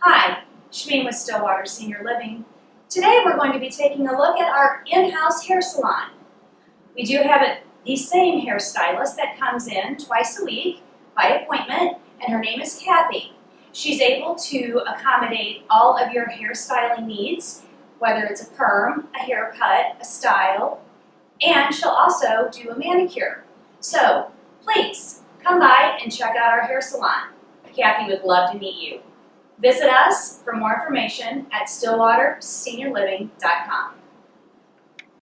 Hi, Shmeen with Stillwater Senior Living. Today we're going to be taking a look at our in-house hair salon. We do have a, the same hairstylist that comes in twice a week by appointment, and her name is Kathy. She's able to accommodate all of your hairstyling needs, whether it's a perm, a haircut, a style, and she'll also do a manicure. So please come by and check out our hair salon. Kathy would love to meet you. Visit us for more information at stillwaterseniorliving.com.